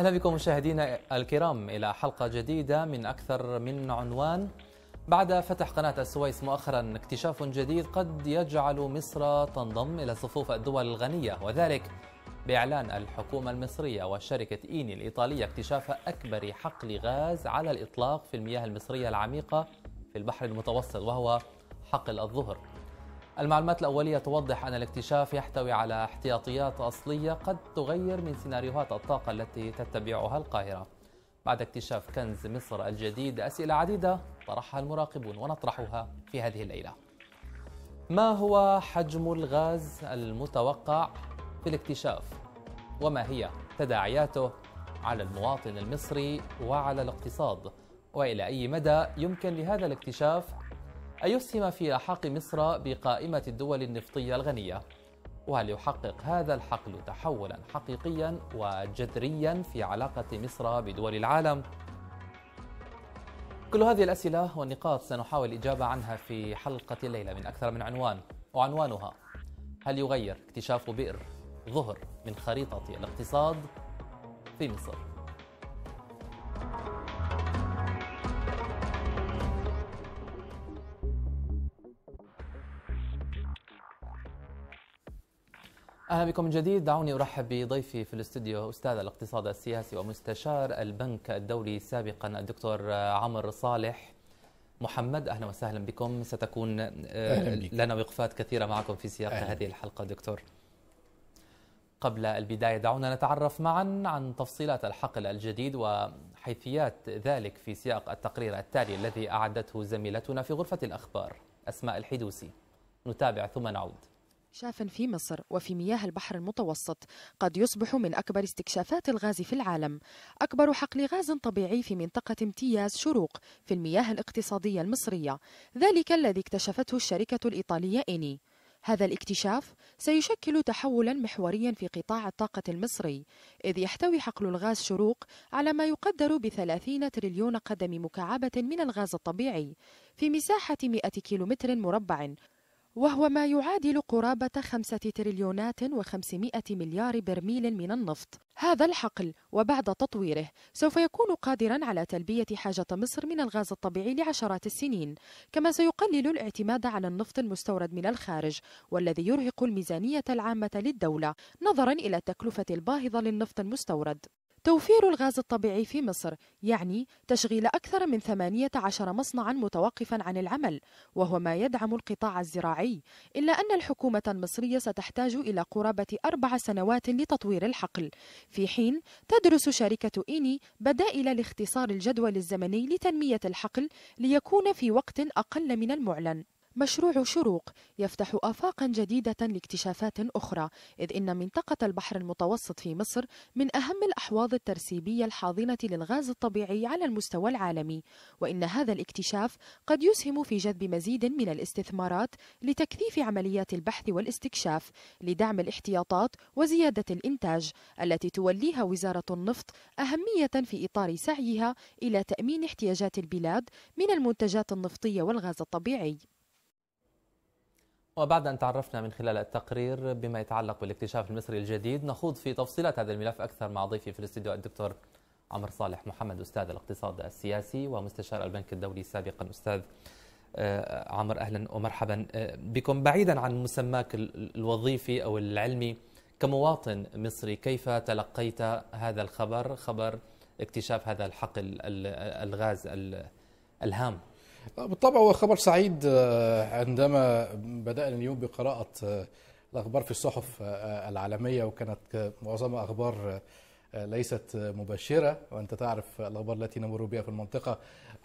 أهلا بكم مشاهدينا الكرام إلى حلقة جديدة من أكثر من عنوان. بعد فتح قناة السويس مؤخرا اكتشاف جديد قد يجعل مصر تنضم إلى صفوف الدول الغنية وذلك بإعلان الحكومة المصرية وشركة إيني الإيطالية اكتشاف أكبر حقل غاز على الإطلاق في المياه المصرية العميقة في البحر المتوسط وهو حقل الظهر. المعلومات الأولية توضح أن الاكتشاف يحتوي على احتياطيات أصلية قد تغير من سيناريوهات الطاقة التي تتبعها القاهرة. بعد اكتشاف كنز مصر الجديد أسئلة عديدة طرحها المراقبون ونطرحها في هذه الليلة. ما هو حجم الغاز المتوقع في الاكتشاف؟ وما هي تداعياته على المواطن المصري وعلى الاقتصاد؟ وإلى أي مدى يمكن لهذا الاكتشاف ان يسهم في الحاق مصر بقائمة الدول النفطية الغنية؟ وهل يحقق هذا الحقل تحولا حقيقيا وجذريا في علاقة مصر بدول العالم؟ كل هذه الأسئلة والنقاط سنحاول الإجابة عنها في حلقة الليلة من أكثر من عنوان وعنوانها هل يغير اكتشاف بئر ظهر من خريطة الاقتصاد في مصر؟ أهلا بكم من جديد. دعوني أرحب بضيفي في الاستوديو أستاذ الاقتصاد السياسي ومستشار البنك الدولي سابقا الدكتور عمر صالح. محمد أهلا وسهلا بكم. ستكون لنا وقفات كثيرة معكم في سياق أهلا. هذه الحلقة دكتور. قبل البداية دعونا نتعرف معا عن تفصيلات الحقل الجديد وحيثيات ذلك في سياق التقرير التالي الذي أعدته زميلتنا في غرفة الأخبار أسماء الحدوسي. نتابع ثم نعود. اكتشافا في مصر وفي مياه البحر المتوسط قد يصبح من أكبر استكشافات الغاز في العالم. أكبر حقل غاز طبيعي في منطقة امتياز شروق في المياه الاقتصادية المصرية. ذلك الذي اكتشفته الشركة الإيطالية إيني هذا الاكتشاف سيشكل تحولا محوريا في قطاع الطاقة المصري إذ يحتوي حقل الغاز شروق على ما يقدر بثلاثين تريليون قدم مكعبة من الغاز الطبيعي في مساحة 100 كيلومتر مربع. وهو ما يعادل قرابة خمسة تريليونات وخمسمائة مليار برميل من النفط. هذا الحقل وبعد تطويره سوف يكون قادرا على تلبية حاجة مصر من الغاز الطبيعي لعشرات السنين كما سيقلل الاعتماد على النفط المستورد من الخارج والذي يرهق الميزانية العامة للدولة نظرا إلى التكلفة الباهظة للنفط المستورد. توفير الغاز الطبيعي في مصر يعني تشغيل أكثر من 18 مصنعا متوقفا عن العمل وهو ما يدعم القطاع الزراعي إلا أن الحكومة المصرية ستحتاج إلى قرابة أربع سنوات لتطوير الحقل. في حين تدرس شركة إيني بدائل لاختصار الجدول الزمني لتنمية الحقل ليكون في وقت أقل من المعلن. مشروع شروق يفتح آفاقا جديدة لاكتشافات أخرى إذ إن منطقة البحر المتوسط في مصر من أهم الأحواض الترسيبية الحاضنة للغاز الطبيعي على المستوى العالمي وإن هذا الاكتشاف قد يسهم في جذب مزيد من الاستثمارات لتكثيف عمليات البحث والاستكشاف لدعم الاحتياطات وزيادة الإنتاج التي توليها وزارة النفط أهمية في إطار سعيها إلى تأمين احتياجات البلاد من المنتجات النفطية والغاز الطبيعي. وبعد أن تعرفنا من خلال التقرير بما يتعلق بالاكتشاف المصري الجديد نخوض في تفصيلات هذا الملف أكثر مع ضيفي في الاستديو الدكتور عمر صالح محمد أستاذ الاقتصاد السياسي ومستشار البنك الدولي سابقا. أستاذ آه، عمر أهلا ومرحبا. آه، بكم بعيدا عن مسماك الوظيفي أو العلمي كمواطن مصري كيف تلقيت هذا الخبر خبر اكتشاف هذا الحقل الغاز الهام؟ بالطبع هو خبر سعيد آه، عندما بدأنا اليوم بقراءة آه، الأخبار في الصحف آه، العالمية وكانت معظمها أخبار ليست مبشرة وأنت تعرف الأخبار التي نمر بها في المنطقة.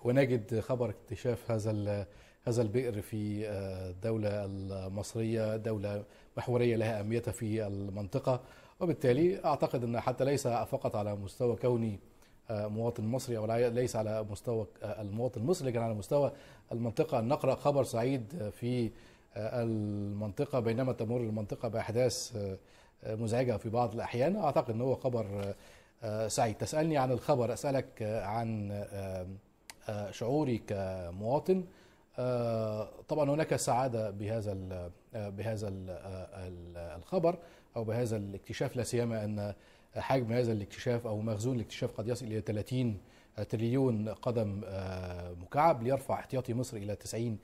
ونجد خبر اكتشاف هذا هذا البئر في الدولة المصرية دولة محورية لها أهميتها في المنطقة. وبالتالي أعتقد أن حتى ليس فقط على مستوى كوني مواطن مصري أو ليس على مستوى المواطن المصري لكن على مستوى المنطقة. نقرأ خبر سعيد في المنطقة بينما تمر المنطقة بأحداث مزعجة في بعض الأحيان. أعتقد إن هو خبر سعيد. تسألني عن الخبر أسألك عن شعوري كمواطن. طبعا هناك سعادة بهذا بهذا الخبر أو بهذا الاكتشاف. لا سيما أن حجم هذا الاكتشاف أو مخزون الاكتشاف قد يصل إلى 30 تريليون قدم مكعب ليرفع احتياطي مصر إلى 90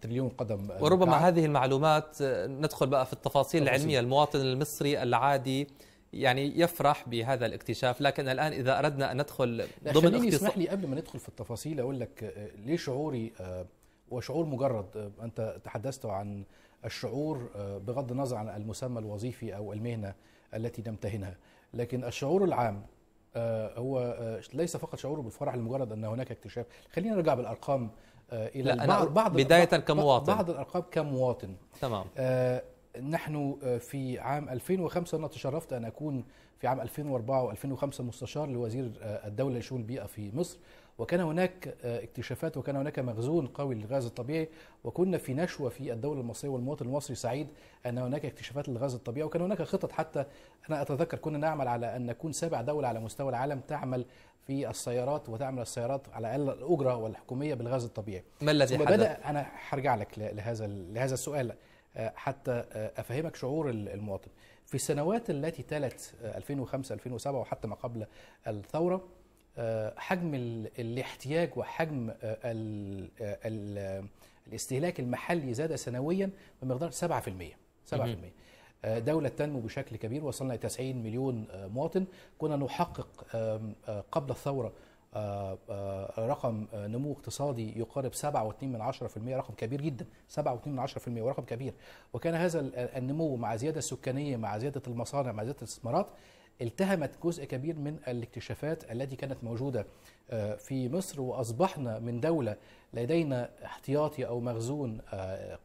تريليون قدم وربما مكعب. هذه المعلومات ندخل بقى في التفاصيل العلمية. المواطن المصري العادي يعني يفرح بهذا الاكتشاف لكن الآن إذا أردنا أن ندخل ضمن خليني اسمح لي قبل ما ندخل في التفاصيل أقول لك ليه شعوري وشعور مجرد أنت تحدثت عن الشعور بغض النظر عن المسمى الوظيفي أو المهنة التي نمتهنها. لكن الشعور العام هو ليس فقط شعور بالفرح لمجرد أن هناك اكتشاف. خلينا نرجع بالأرقام إلى لا بعض, بعض بداية كمواطن بعض الأرقام كمواطن تمام. آه نحن في عام 2005 أنا تشرفت أن أكون في عام 2004 و2005 مستشار لوزير الدولة لشؤون البيئة في مصر. وكان هناك اكتشافات وكان هناك مخزون قوي للغاز الطبيعي وكنا في نشوة في الدولة المصرية والمواطن المصري سعيد أن هناك اكتشافات للغاز الطبيعي وكان هناك خطط حتى أنا أتذكر كنا نعمل على أن نكون سابع دولة على مستوى العالم تعمل في السيارات وتعمل السيارات على الأقل الأجرة والحكومية بالغاز الطبيعي. ما الذي حدث؟ بدأ أنا هرجع لك لهذا لهذا السؤال حتى أفهمك شعور المواطن. في السنوات التي تلت 2005 2007 وحتى ما قبل الثورة حجم الاحتياج وحجم ال ال الاستهلاك المحلي زاد سنويا بمقدار 7% 7% دولة تنمو بشكل كبير وصلنا إلى 90 مليون مواطن. كنا نحقق قبل الثورة رقم نمو اقتصادي يقارب 7.2 من 10% رقم كبير جدا 7.2 من 10% ورقم كبير. وكان هذا النمو مع زيادة السكانية مع زيادة المصانع مع زيادة الاستثمارات التهمت جزء كبير من الاكتشافات التي كانت موجودة في مصر وأصبحنا من دولة لدينا احتياطي أو مخزون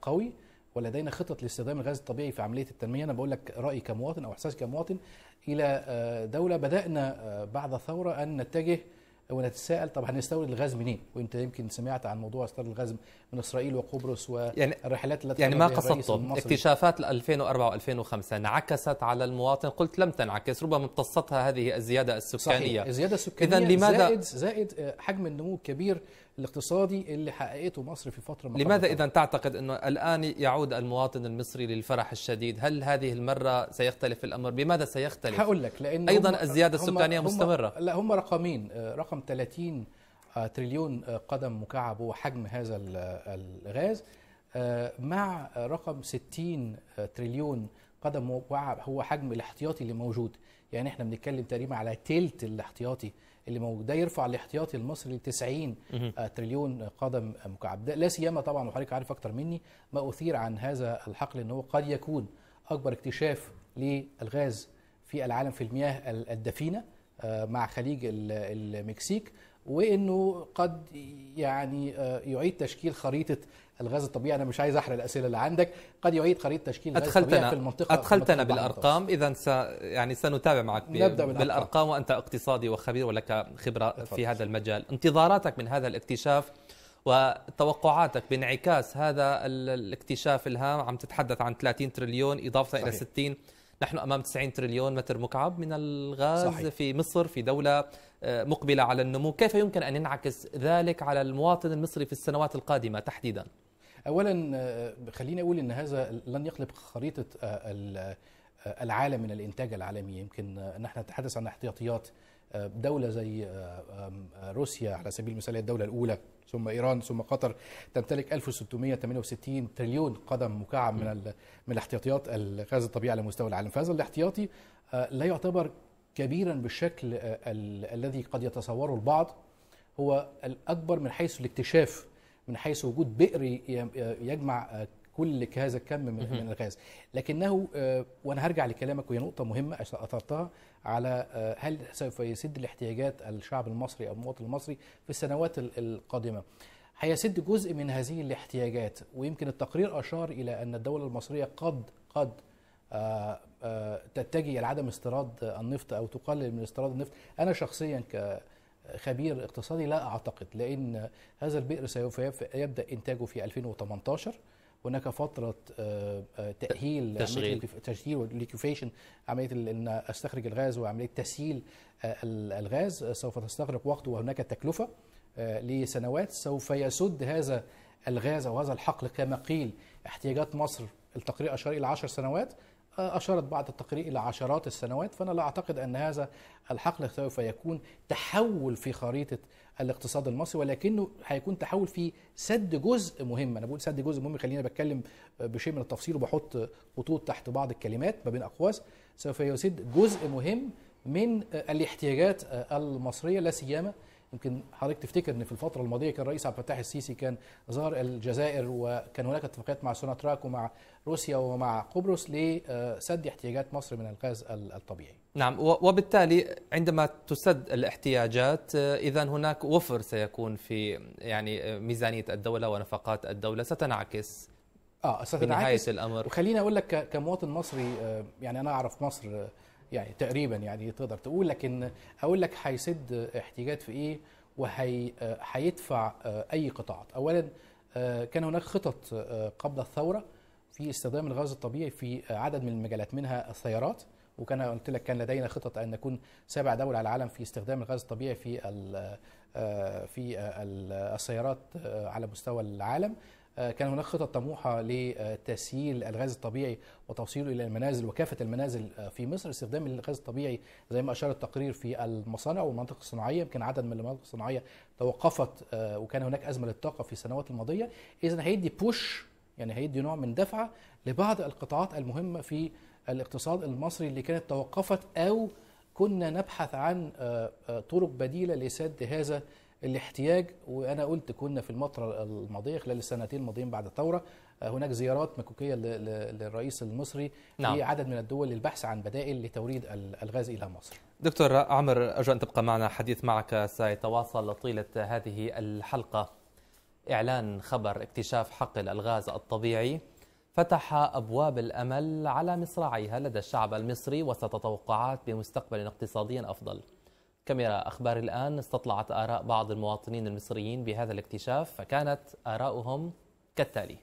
قوي ولدينا خطط لاستخدام الغاز الطبيعي في عملية التنمية. أنا بقول لك رأيي كمواطن أو إحساسي كمواطن إلى دولة. بدأنا بعد الثوره أن نتجه ونتساءل طب هنستورد الغاز منين؟ وانت يمكن سمعت عن موضوع استيراد الغاز من إسرائيل وقبرص والرحلات يعني, يعني ما قصدته اكتشافات 2004 و2005 انعكست على المواطن قلت لم تنعكس ربما امتصتها هذه الزيادة السكانية. صحيح الزياده السكانية إذن لماذا؟ زائد زائد حجم النمو الكبير الاقتصادي اللي حققته مصر في فترة لماذا إذا تعتقد إنه الآن يعود المواطن المصري للفرح الشديد؟ هل هذه المرة سيختلف الأمر؟ بماذا سيختلف؟ هقول لك لأن أيضا الزيادة السكانية هم مستمرة. لا هم رقمين رقم 30 تريليون قدم مكعب هو حجم هذا الغاز مع رقم 60 تريليون قدم مكعب هو حجم الاحتياطي اللي موجود. يعني إحنا بنتكلم تقريبا على تلت الاحتياطي. اللي موجود. ده يرفع الاحتياطي المصري ل 90 تريليون قدم مكعب. ده لا سيما طبعا وحضرتك عارف أكتر مني ما أثير عن هذا الحقل إن هو قد يكون أكبر اكتشاف للغاز في العالم في المياه الدفينة مع خليج المكسيك وإنه قد يعني يعيد تشكيل خريطة الغاز الطبيعي أنا مش عايز أحرق الأسئلة اللي عندك. قد يعيد خريطة تشكيل الغاز الطبيعي في المنطقة ادخلتنا بالأرقام. اذا س يعني سنتابع معك نبدأ بالأرقام. وأنت اقتصادي وخبير ولك خبرة اتفضل. في هذا المجال. انتظاراتك من هذا الاكتشاف وتوقعاتك بانعكاس هذا الاكتشاف الهام. عم تتحدث عن 30 تريليون إضافة صحيح. إلى 60 نحن أمام 90 تريليون متر مكعب من الغاز صحيح. في مصر في دولة مقبلة على النمو، كيف يمكن أن ينعكس ذلك على المواطن المصري في السنوات القادمة تحديدا؟ اولا خليني أقول إن هذا لن يقلب خريطة العالم من الإنتاج العالمي، يمكن نحن نتحدث عن احتياطيات دولة زي روسيا على سبيل المثال الدولة الأولى ثم إيران ثم قطر. تمتلك 1668 تريليون قدم مكعب من من الاحتياطيات الغاز الطبيعي على مستوى العالم. فهذا الاحتياطي لا يعتبر كبيرا بالشكل الذي قد يتصوره البعض. هو الأكبر من حيث الاكتشاف من حيث وجود بئر يجمع كل هذا الكم من, الغاز. لكنه وأنا هرجع لكلامك وهي نقطة مهمة اثرتها على هل سوف يسد الاحتياجات الشعب المصري أو المواطن المصري في السنوات القادمة؟ هيسد جزء من هذه الاحتياجات ويمكن التقرير أشار إلى أن الدولة المصرية قد قد تتجه إلى عدم استيراد النفط أو تقلل من استيراد النفط. أنا شخصيا ك خبير اقتصادي لا أعتقد لأن هذا البئر سوف يبدأ إنتاجه في 2018 هناك فترة تأهيل تشغيل. تشغيل وليكوفيشن عملية إن أستخرج الغاز وعملية تسهيل الغاز. سوف تستغرق وقت وهناك تكلفة لسنوات. سوف يسد هذا الغاز أو هذا الحقل كما قيل احتياجات مصر التقرير اشار إلى 10 سنوات. أشارت بعض التقارير إلى عشرات السنوات فأنا لا أعتقد أن هذا الحقل سوف يكون تحول في خريطة الاقتصاد المصري ولكنه هيكون تحول في سد جزء مهم. أنا بقول سد جزء مهم خلينا بتكلم بشيء من التفصيل وبحط خطوط تحت بعض الكلمات ما بين أقواس. سوف يسد جزء مهم من الاحتياجات المصرية لا سيما يمكن حضرتك تفتكر إن في الفترة الماضية كان الرئيس عبد الفتاح السيسي كان زار الجزائر وكان هناك اتفاقيات مع سوناتراك ومع روسيا ومع قبرص لسد احتياجات مصر من الغاز الطبيعي. نعم وبالتالي عندما تسد الاحتياجات اذا هناك وفر سيكون في يعني ميزانية الدولة ونفقات الدولة. ستنعكس آه ستنعكس. الأمر. وخليني اول لك كمواطن مصري يعني أنا أعرف مصر يعني تقريبا يعني تقدر تقول لكن أقول لك هيسد احتياجات في إيه؟ وهيدفع أي قطاعات اولا كان هناك خطط قبل الثورة في استخدام الغاز الطبيعي في عدد من المجالات منها السيارات. وكان قلت لك كان لدينا خطط أن نكون سابع دوله على العالم في استخدام الغاز الطبيعي في في السيارات على مستوى العالم. كان هناك خطط طموحة لتسييل الغاز الطبيعي وتوصيله إلى المنازل وكافة المنازل في مصر استخدام الغاز الطبيعي زي ما أشار التقرير في المصانع والمناطق الصناعية يمكن عدد من المناطق الصناعية توقفت وكان هناك أزمة للطاقة في السنوات الماضية. اذا هيدي بوش يعني هيدي نوع من دفعة لبعض القطاعات المهمة في الاقتصاد المصري اللي كانت توقفت أو كنا نبحث عن طرق بديلة لسد هذا الاحتياج وأنا قلت كنا في الفترة الماضيه خلال السنتين الماضيين بعد الثورة هناك زيارات مكوكية للرئيس المصري نعم. في عدد من الدول للبحث عن بدائل لتوريد الغاز إلى مصر. دكتور عمر أرجو أن تبقى معنا حديث معك سيتواصل طيلة هذه الحلقة. إعلان خبر اكتشاف حقل الغاز الطبيعي فتح أبواب الأمل على مصراعيها لدى الشعب المصري وسط توقعات بمستقبل اقتصادي أفضل. كاميرا أخبار الآن؟ استطلعت آراء بعض المواطنين المصريين بهذا الاكتشاف فكانت آراؤهم كالتالي.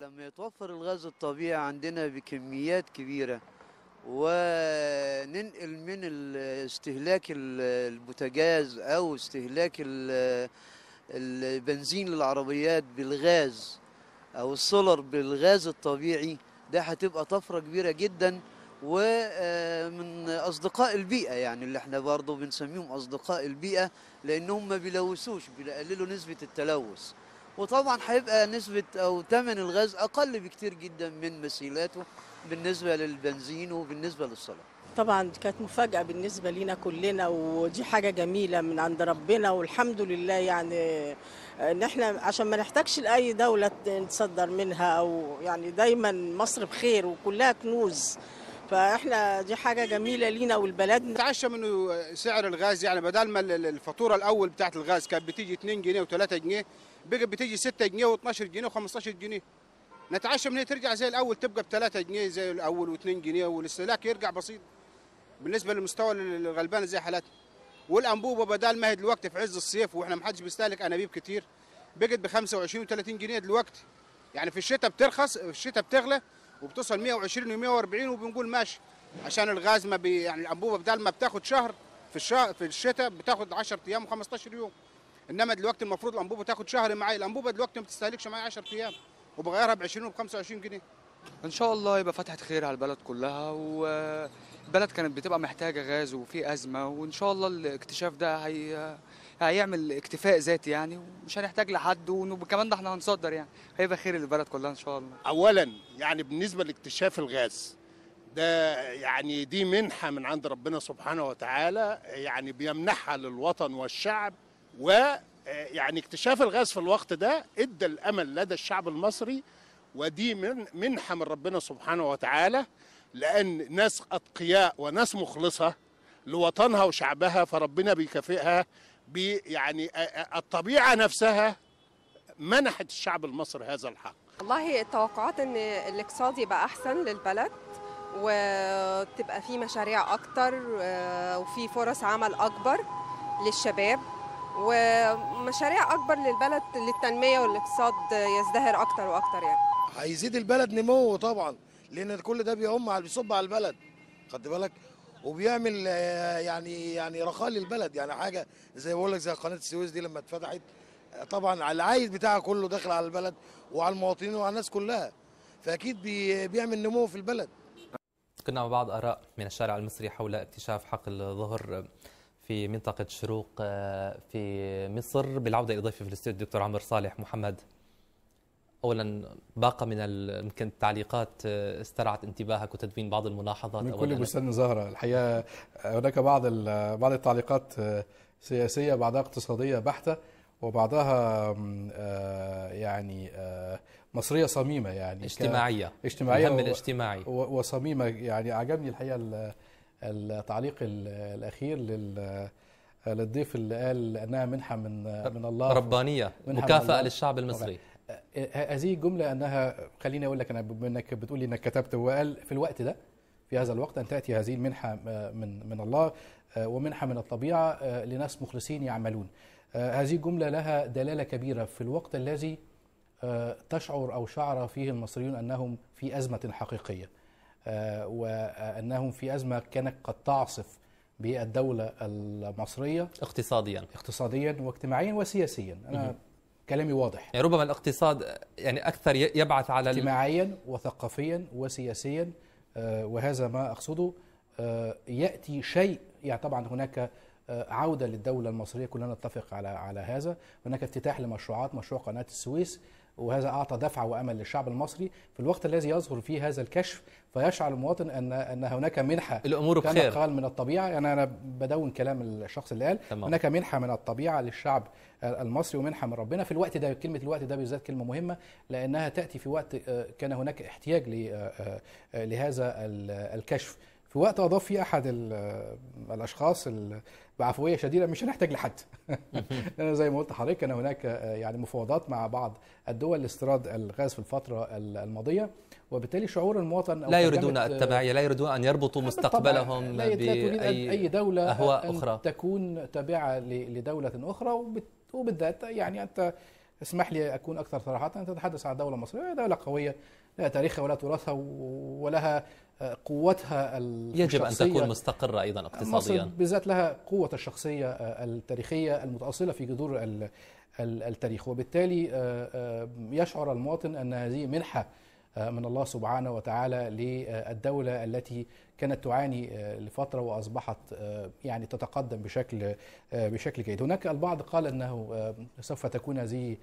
لما يتوفر الغاز الطبيعي عندنا بكميات كبيرة وننقل من استهلاك البوتاجاز أو استهلاك البنزين للعربيات بالغاز أو السولر بالغاز الطبيعي ده هتبقى طفرة كبيرة جداً ومن أصدقاء البيئة يعني اللي إحنا برضه بنسميهم أصدقاء البيئة لأنهم ما بيلوثوش بيقللوا نسبة التلوث. وطبعا هيبقى نسبة أو ثمن الغاز أقل بكتير جدا من مثيلاته بالنسبة للبنزين وبالنسبة للسولار طبعا كانت مفاجأة بالنسبة لينا كلنا ودي حاجة جميلة من عند ربنا والحمد لله يعني إن إحنا عشان ما نحتاجش لأي دولة نتصدر منها أو يعني دايما مصر بخير وكلها كنوز. فاحنا دي حاجة جميلة لينا والبلد. نتعشى منه سعر الغاز يعني بدل ما الفاتورة الأول بتاعت الغاز كانت بتيجي 2 جنيه و3 جنيه بقى بتيجي 6 جنيه و12 جنيه و15 جنيه. نتعشى من هي ترجع زي الأول تبقى ب 3 جنيه زي الأول و2 جنيه والاستهلاك يرجع بسيط. بالنسبة للمستوى الغلبانه زي حالاتنا. والأنبوبة بدل ما هي دلوقتي في عز الصيف وإحنا ما حدش بيستهلك أنابيب كتير بقت ب 25 و30 جنيه دلوقتي. يعني في الشتاء بترخص في الشتاء بتغلى وبتصل 120 و140 وبنقول ماشي. عشان الغاز ما بي يعني الأنبوبة بدل ما بتاخد شهر في الشهر في الشتاء بتاخد 10 أيام و15 يوم. إنما دلوقتي المفروض الأنبوبة تاخد شهر معايا. الأنبوبة دلوقتي ما بتستهلكش معايا 10 أيام وبغيرها ب 20 وب 25 جنيه. إن شاء الله يبقى فتحة خير على البلد كلها والبلد كانت بتبقى محتاجة غاز وفي أزمة وإن شاء الله الاكتشاف ده هي هيعمل اكتفاء ذاتي يعني ومش هنحتاج لحد وكمان ده إحنا هنصدر يعني. هيبقى خير للبلد كلها إن شاء الله. اولا يعني بالنسبة لاكتشاف الغاز ده يعني دي منحة من عند ربنا سبحانه وتعالى يعني بيمنحها للوطن والشعب ويعني اكتشاف الغاز في الوقت ده إدى الأمل لدى الشعب المصري ودي من منحة من ربنا سبحانه وتعالى لأن ناس أتقياء وناس مخلصة لوطنها وشعبها فربنا بيكافئها يعني الطبيعة نفسها منحت الشعب المصري هذا الحق. والله التوقعات إن الاقتصاد يبقى أحسن للبلد وتبقى في مشاريع أكتر وفي فرص عمل أكبر للشباب ومشاريع أكبر للبلد للتنمية والاقتصاد يزدهر أكتر وأكتر يعني. هيزيد البلد نمو طبعا لأن كل ده بيعم على بيصب على البلد. خد بالك؟ وبيعمل يعني يعني رخاء للبلد. يعني حاجة زي بقول لك زي قناة السويس دي لما اتفتحت طبعا على العايد بتاعها كله داخل على البلد وعلى المواطنين وعلى الناس كلها. فأكيد بي بيعمل نمو في البلد. كنا مع بعض آراء من الشارع المصري حول اكتشاف حقل ظهر في منطقة شروق آه، في مصر بالعودة إلى ضيفي في الاستوديو الدكتور عمر صالح. محمد. اولا باقة من يمكن التعليقات آه، استرعت انتباهك وتدوين بعض الملاحظات من كل بستان زهرة. الحقيقة هناك بعض بعض التعليقات آه، سياسية بعضها اقتصادية بحتة وبعضها يعني مصرية صميمة يعني اجتماعية. اجتماعية الهم الاجتماعي. وصميمة يعني عجبني الحقيقة التعليق الأخير لل للضيف اللي قال أنها منحة من من الله ربانية مكافأة للشعب المصري. هذه الجمله أنها خليني أقول لك أنا بما إنك بتقول لي إنك كتبت وقال في الوقت ده في هذا الوقت أن تأتي هذه المنحة من من الله ومنحة من الطبيعة لناس مخلصين يعملون. هذه الجمله لها دلالة كبيرة في الوقت الذي تشعر أو شعر فيه المصريون أنهم في أزمة حقيقية. وأنهم في أزمة كانت قد تعصف بالدولة المصرية. اقتصاديا. اقتصاديا واجتماعيا وسياسيا. أنا كلامي واضح. يعني ربما الاقتصاد يعني أكثر يبعث على اجتماعيا وثقافيا وسياسيا وهذا ما أقصده. يأتي شيء يعني طبعا هناك عودة للدولة المصرية كلنا نتفق على على هذا. هناك افتتاح لمشروعات مشروع قناة السويس وهذا أعطى دفعه وأمل للشعب المصري. في الوقت الذي يظهر فيه هذا الكشف فيشعر المواطن ان أن هناك منحة الأمور بخير. كما قال من الطبيعة. يعني أنا بدون كلام الشخص اللي قال تمام. هناك منحة من الطبيعة للشعب المصري ومنحة من ربنا. في الوقت ده كلمة الوقت ده بالذات كلمة مهمة لأنها تأتي في وقت كان هناك احتياج لهذا الكشف. في وقت أضاف فيه أحد الأشخاص بعفوية شديدة مش هنحتاج لحد. أنا زي ما قلت لحضرتك كان هناك يعني مفاوضات مع بعض الدول لاستيراد الغاز في الفترة الماضية وبالتالي شعور المواطن لا يريدون التبعية لا يريدون أن يربطوا مستقبلهم لا بأي أي دولة أهواء أن أخرى. تكون تابعة لدولة أخرى وبالذات يعني أنت اسمح لي أكون أكثر صراحة. انت تتحدث عن دولة مصرية دولة قوية لها تاريخها ولا تراثها ولها قوتها يجب أن تكون مستقرة أيضا اقتصاديا. مصر بالذات لها قوة الشخصية التاريخية المتأصلة في جذور التاريخ. وبالتالي يشعر المواطن أن هذه منحة من الله سبحانه وتعالى للدولة التي كانت تعاني لفترة وأصبحت يعني تتقدم بشكل بشكل جيد. هناك البعض قال أنه سوف تكون هذه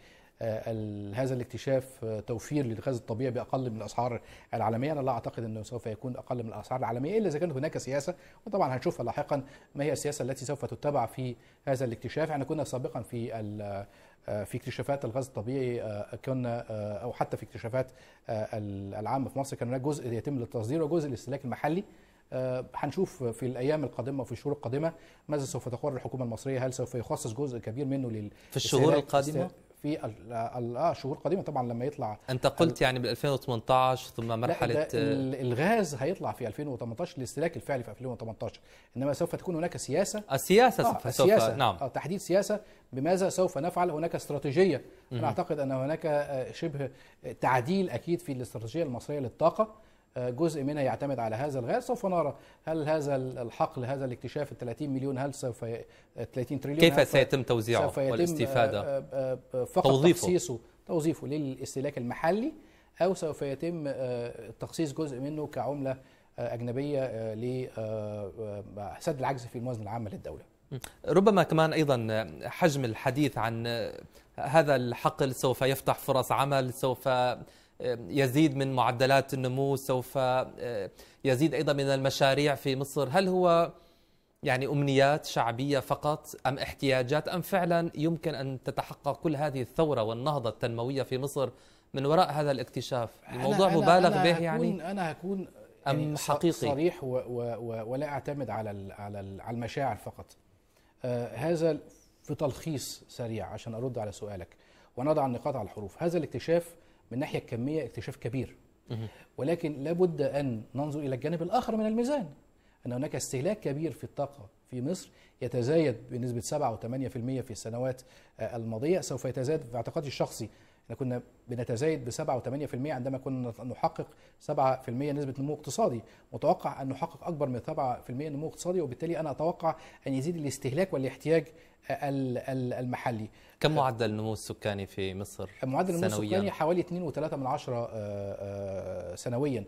هذا الاكتشاف توفير للغاز الطبيعي بأقل من الأسعار العالمية، أنا لا أعتقد إنه سوف يكون أقل من الأسعار العالمية إلا إذا كانت هناك سياسة. وطبعا هنشوفها لاحقا ما هي السياسة التي سوف تتبع في هذا الاكتشاف، إحنا كنا سابقا في في اكتشافات الغاز الطبيعي كنا أو حتى في اكتشافات العامه في مصر كان هناك جزء يتم للتصدير وجزء للاستهلاك المحلي. هنشوف في الأيام القادمة وفي الشهور القادمة ماذا سوف تقرر الحكومة المصرية؟ هل سوف يخصص جزء كبير منه لل في الشهور القادمة؟ في الشهور القادمه طبعا لما يطلع أنت قلت يعني بال 2018 ثم مرحلة لا الغاز هيطلع في 2018 الاستهلاك الفعلي في 2018 إنما سوف تكون هناك سياسة. السياسة آه سوف السياسة نعم. آه تحديد سياسة. بماذا سوف نفعل؟ هناك استراتيجية. أنا أعتقد أن هناك شبه تعديل أكيد في الاستراتيجية المصرية للطاقة. جزء منها يعتمد على هذا الغاز. سوف نرى هل هذا الحقل هذا الاكتشاف ال 30 مليون هل سوف 30 تريليون كيف سيتم توزيعه سوف يتم والاستفادة؟ فقط توظيفه. تخصيصه توظيفه للاستهلاك المحلي أو سوف يتم تخصيص جزء منه كعملة أجنبية لسد العجز في الموازنة العامة للدولة. ربما كمان أيضا حجم الحديث عن هذا الحقل سوف يفتح فرص عمل سوف يزيد من معدلات النمو سوف يزيد أيضا من المشاريع في مصر. هل هو يعني أمنيات شعبية فقط أم احتياجات؟ أم فعلا يمكن أن تتحقق كل هذه الثورة والنهضة التنموية في مصر من وراء هذا الاكتشاف؟ الموضوع أنا مبالغ أنا به هكون يعني؟ أنا هكون أم يعني حقيقي؟ صريح و و و ولا أعتمد على ال على ال على المشاعر فقط. آه هذا في تلخيص سريع عشان أرد على سؤالك ونضع النقاط على الحروف. هذا الاكتشاف من الناحيه الكميه اكتشاف كبير. ولكن لابد أن ننظر إلى الجانب الآخر من الميزان. أن هناك استهلاك كبير في الطاقة في مصر يتزايد بنسبة 7 و8% في السنوات الماضية. سوف يتزايد في اعتقادي الشخصي إحنا كنا بنتزايد ب 7 و8% عندما كنا نحقق 7% نسبة نمو اقتصادي. متوقع أن نحقق أكبر من 7% نمو اقتصادي وبالتالي أنا أتوقع أن يزيد الاستهلاك والاحتياج ال- ال- المحلي. كم معدل النمو السكاني في مصر معدل النمو؟ السكاني حوالي 2.3 من عشرة آه، آه، سنويا.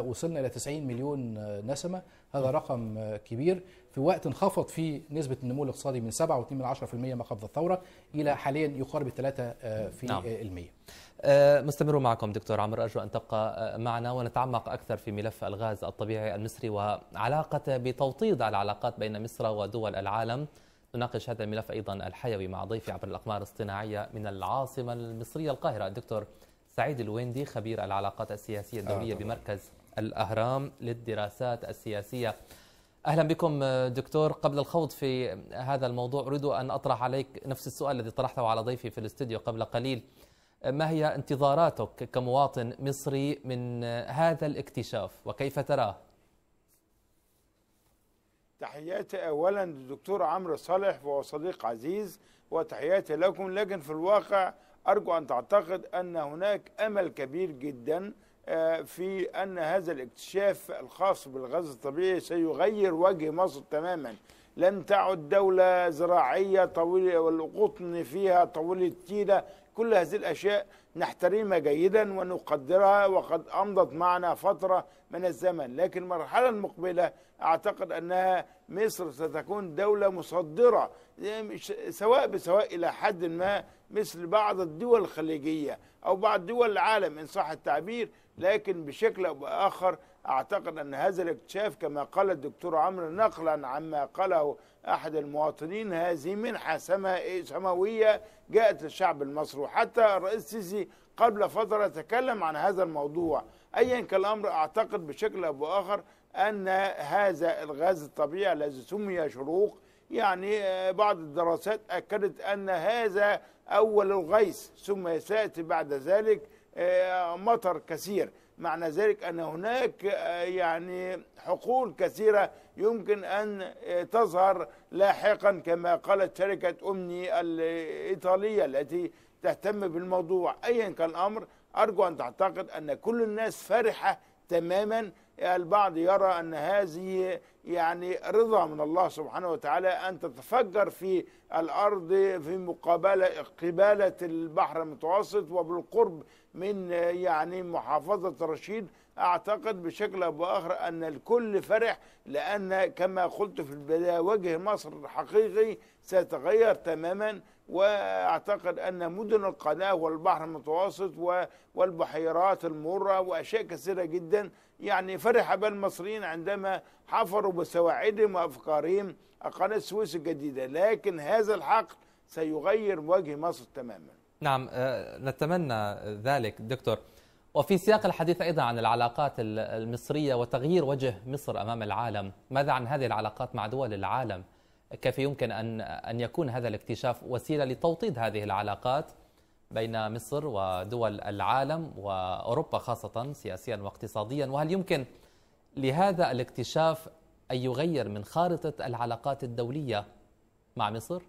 وصلنا إلى 90 مليون آه، نسمة. هذا رقم آه، كبير في وقت انخفض فيه نسبة النمو الاقتصادي من 7.2 من 10% ما قبل الثورة إلى حاليا يقارب 3 في نعم. آه، المية آه، مستمرون معكم دكتور عمرو أرجو أن تبقى آه، معنا ونتعمق أكثر في ملف الغاز الطبيعي المصري وعلاقته بتوطيد العلاقات بين مصر ودول العالم نناقش هذا الملف أيضا الحيوي مع ضيفي عبر الأقمار الاصطناعية من العاصمة المصرية القاهرة الدكتور سعيد الويندي خبير العلاقات السياسية الدولية طبعاً. بمركز الأهرام للدراسات السياسية. أهلا بكم دكتور. قبل الخوض في هذا الموضوع أريد أن أطرح عليك نفس السؤال الذي طرحته على ضيفي في الاستوديو قبل قليل. ما هي انتظاراتك كمواطن مصري من هذا الاكتشاف وكيف تراه؟ تحياتي اولا للدكتور عمرو صالح وهو صديق عزيز وتحياتي لكم. لكن في الواقع أرجو أن تعتقد أن هناك أمل كبير جدا في أن هذا الاكتشاف الخاص بالغاز الطبيعي سيغير وجه مصر تماما. لن تعد دولة زراعية طويلة والقطن فيها طويل التيلة كل هذه الأشياء نحترمها جيدا ونقدرها وقد أمضت معنا فترة من الزمن. لكن المرحلة المقبلة أعتقد أنها مصر ستكون دولة مصدرة سواء بسواء إلى حد ما مثل بعض الدول الخليجية أو بعض دول العالم. إن صح التعبير لكن بشكل أو بآخر أعتقد أن هذا الاكتشاف كما قال الدكتور عمرو نقلا عما قاله أحد المواطنين هذه منحة سما- سماوية جاءت للشعب المصري. وحتى الرئيس السيسي قبل فترة تكلم عن هذا الموضوع. أيا كان الأمر أعتقد بشكل أو بآخر أن هذا الغاز الطبيعي الذي سمي شروق يعني آه، بعض الدراسات أكدت أن هذا أول الغيث ثم سيأتي بعد ذلك مطر كثير. معنى ذلك أن هناك آه، يعني حقول كثيرة يمكن أن آه، تظهر لاحقا كما قالت شركة أمني الإيطالية التي تهتم بالموضوع. أيا كان الأمر أرجو أن تعتقد أن كل الناس فرحة تماما. البعض يرى أن هذه يعني رضا من الله سبحانه وتعالى أن تتفجر في الأرض في مقابلة قبالة البحر المتوسط وبالقرب من يعني محافظة رشيد أعتقد بشكل أو بآخر أن الكل فرح لأن كما قلت في البداية وجه مصر الحقيقي سيتغير تماما وأعتقد أن مدن القناة والبحر المتوسط والبحيرات المرة وأشياء كثيرة جدا يعني فرح بال المصريين عندما حفروا بسواعدهم وأفكارهم قناة السويس الجديدة. لكن هذا الحقل سيغير وجه مصر تماما. نعم آه، نتمنى ذلك دكتور. وفي سياق الحديث أيضا عن العلاقات ال- المصرية وتغيير وجه مصر أمام العالم ماذا عن هذه العلاقات مع دول العالم؟ كيف يمكن أن أن يكون هذا الاكتشاف وسيلة لتوطيد هذه العلاقات بين مصر ودول العالم وأوروبا خاصة سياسيا واقتصاديا؟ وهل يمكن لهذا الاكتشاف أن يغير من خارطة العلاقات الدولية مع مصر؟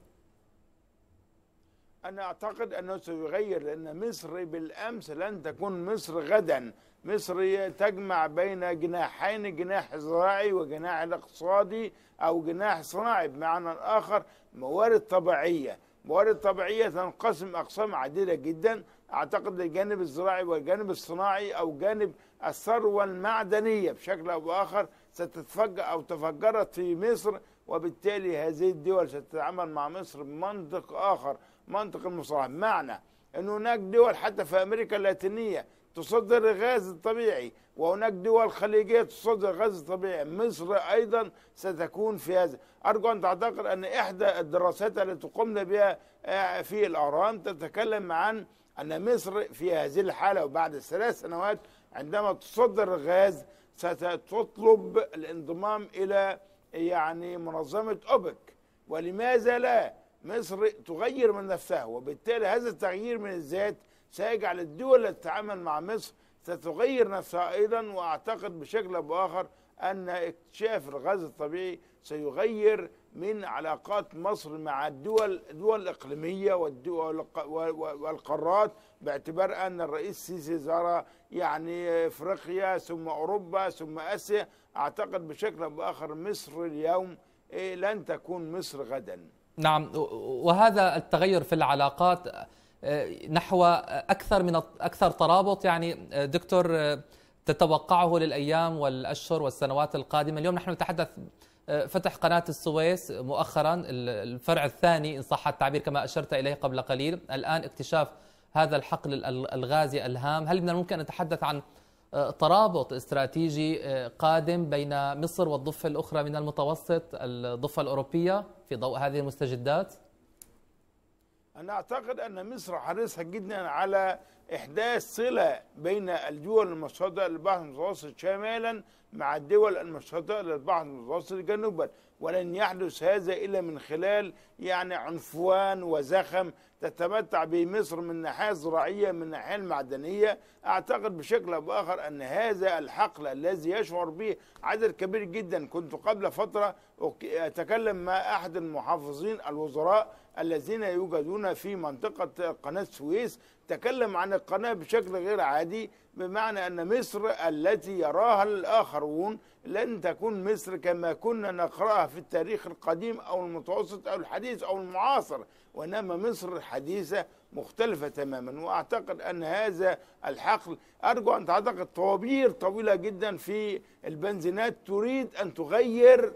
أنا أعتقد أنه سيغير لأن مصر بالأمس لن تكون مصر غدا. مصر تجمع بين جناحين جناح زراعي وجناح اقتصادي أو جناح صناعي. بمعنى آخر موارد طبيعية. موارد طبيعية تنقسم أقسام عديدة جدا. أعتقد الجانب الزراعي والجانب الصناعي أو جانب الثروة المعدنية بشكل أو بآخر ستتفجر أو تفجرت في مصر وبالتالي هذه الدول ستتعامل مع مصر بمنطق آخر. منطق المصالحة معنى أن هناك دول حتى في أمريكا اللاتينية تصدر الغاز الطبيعي وهناك دول خليجية تصدر الغاز الطبيعي. مصر أيضا ستكون في هذا. أرجو أن تعتقد أن إحدى الدراسات التي قمنا بها آه، في الأهرام تتكلم عن أن مصر في هذه الحالة وبعد ثلاث سنوات عندما تصدر الغاز ستطلب الانضمام إلى يعني منظمة أوبك. ولماذا لا؟ مصر تغير من نفسها وبالتالي هذا التغيير من الذات سيجعل الدول التي تتعامل مع مصر ستغير نفسها أيضا وأعتقد بشكل أو بآخر أن اكتشاف الغاز الطبيعي سيغير من علاقات مصر مع الدول الدول الاقليميه والدول والقارات باعتبار أن الرئيس السيسي زار يعني إفريقيا ثم أوروبا ثم آسيا أعتقد بشكل أو بآخر مصر اليوم إيه، لن تكون مصر غدا. نعم وهذا التغير في العلاقات نحو أكثر من أكثر ترابط. يعني دكتور تتوقعه للأيام والأشهر والسنوات القادمة. اليوم نحن نتحدث فتح قناة السويس مؤخرا الفرع الثاني إن صح التعبير كما أشرت إليه قبل قليل. الآن اكتشاف هذا الحقل الغازي الهام. هل من الممكن أن نتحدث عن ترابط استراتيجي قادم بين مصر والضفة الأخرى من المتوسط الضفة الأوروبية في ضوء هذه المستجدات؟ أنا أعتقد أن مصر حريصة جدا على إحداث صلة بين الدول المشهدة للبحر المتوسط شمالا مع الدول المشهدة للبحر المتوسط جنوبا ولن يحدث هذا إلا من خلال يعني عنفوان وزخم تتمتع به مصر من الناحية الزراعية من الناحية المعدنية. أعتقد بشكل أو بآخر أن هذا الحقل الذي يشعر به عدد كبير جدا. كنت قبل فترة أتكلم مع أحد المحافظين الوزراء الذين يوجدون في منطقة قناة السويس تكلم عن القناة بشكل غير عادي بمعنى أن مصر التي يراها الآخرون لن تكون مصر كما كنا نقرأها في التاريخ القديم أو المتوسط أو الحديث أو المعاصر. وإنما مصر الحديثة مختلفة تماما. وأعتقد أن هذا الحقل أرجو أن تعتقد طوابير طويلة جدا في البنزينات تريد أن تغير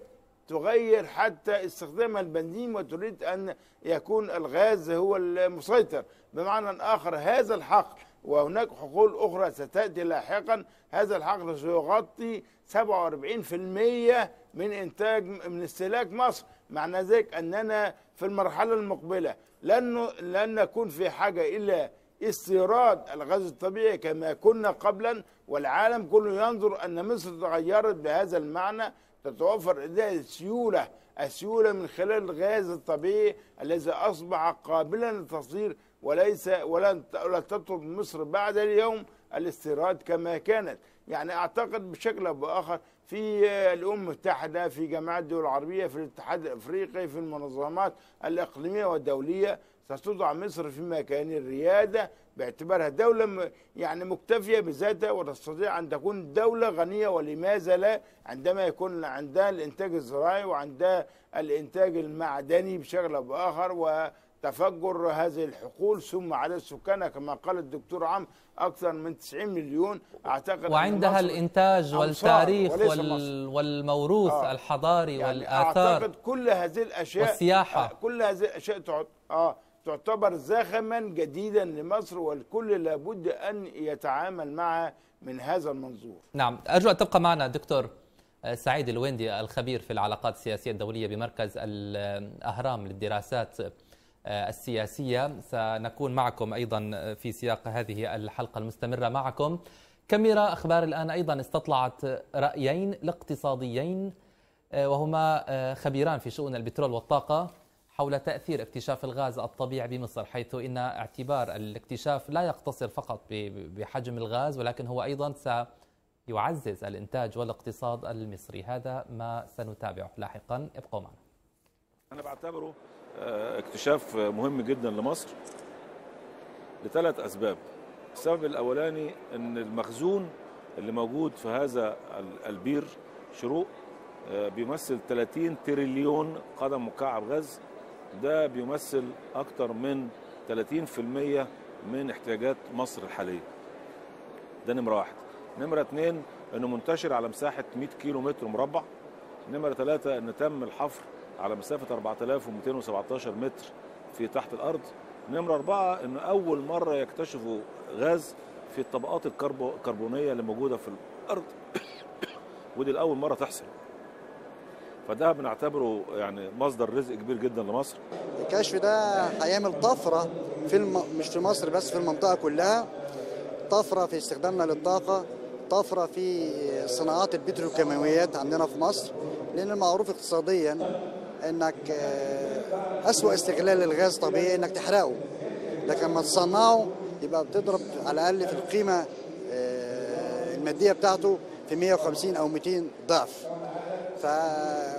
تغير حتى استخدام البنزين وتريد أن يكون الغاز هو المسيطر. بمعنى آخر هذا الحقل وهناك حقول أخرى ستأتي لاحقا هذا الحقل سيغطي 47% من إنتاج من استهلاك مصر. معنى ذلك أننا في المرحلة المقبلة لن لن نكون في حاجة إلى استيراد الغاز الطبيعي كما كنا قبلا والعالم كله ينظر أن مصر تغيرت بهذا المعنى تتوفر لديها السيولة السيولة من خلال الغاز الطبيعي الذي أصبح قابلا للتصدير وليس ولن تطلب مصر بعد اليوم الاستيراد كما كانت. يعني أعتقد بشكل أو بآخر في الأمم المتحدة في جماعة الدول العربية في الاتحاد الأفريقي في المنظمات الإقليمية والدولية. ستضع مصر في مكان الريادة باعتبارها دولة يعني مكتفية بذاتها وتستطيع أن تكون دولة غنية. ولماذا لا؟ عندما يكون عندها الإنتاج الزراعي وعندها الإنتاج المعدني بشكل أو بآخر وتفجر هذه الحقول ثم عدد سكانها كما قال الدكتور عم أكثر من 90 مليون. أعتقد وعندها الإنتاج والتاريخ وال... والموروث آه. الحضاري يعني والآثار أعتقد كل هذه الأشياء والسياحة. آه كل هذه الأشياء تعد... آه تعتبر زخما جديدا لمصر والكل لابد أن يتعامل معها من هذا المنظور. نعم. أرجو أن تبقى معنا دكتور سعيد الويندي الخبير في العلاقات السياسية الدولية بمركز الأهرام للدراسات. السياسية. سنكون معكم أيضا في سياق هذه الحلقة المستمرة معكم. كاميرا أخبار الآن أيضا استطلعت رأيين الاقتصاديين وهما خبيران في شؤون البترول والطاقة حول تأثير اكتشاف الغاز الطبيعي بمصر حيث إن اعتبار الاكتشاف لا يقتصر فقط بحجم الغاز ولكن هو أيضا سيعزز الإنتاج والاقتصاد المصري. هذا ما سنتابعه لاحقا. ابقوا معنا. أنا بعتبره اكتشاف مهم جدا لمصر لثلاث أسباب. السبب الأولاني أن المخزون اللي موجود في هذا البير شروق بيمثل 30 تريليون قدم مكعب غاز. ده بيمثل أكتر من 30% من احتياجات مصر الحالية. ده نمرة واحد. نمرة اتنين إنه منتشر على مساحة 100 كيلو متر مربع. نمرة ثلاثة ان تم الحفر على مسافة 4217 متر في تحت الأرض. نمرة أربعة أن أول مرة يكتشفوا غاز في الطبقات الكربونية اللي موجودة في الأرض. ودي الأول مرة تحصل. فده بنعتبره يعني مصدر رزق كبير جدا لمصر. الكشف ده هيعمل طفرة في الم... مش في مصر بس في المنطقة كلها. طفرة في استخدامنا للطاقة. طفرة في صناعات البتروكيماويات عندنا في مصر لأن المعروف اقتصاديا إنك أسوأ استغلال الغاز طبيعي إنك تحرقه. لكن لما تصنعه يبقى بتضرب على الأقل في القيمة المادية بتاعته في 150 أو 200 ضعف. ف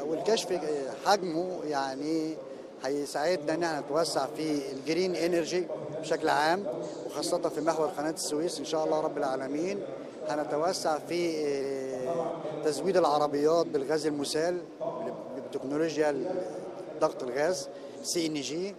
والكشف حجمه يعني هيساعدنا إن إحنا نتوسع في ال green energy بشكل عام وخاصة في محور قناة السويس إن شاء الله رب العالمين. هنتوسع في تزويد العربيات بالغاز المسال بتكنولوجيا ضغط الغاز CNG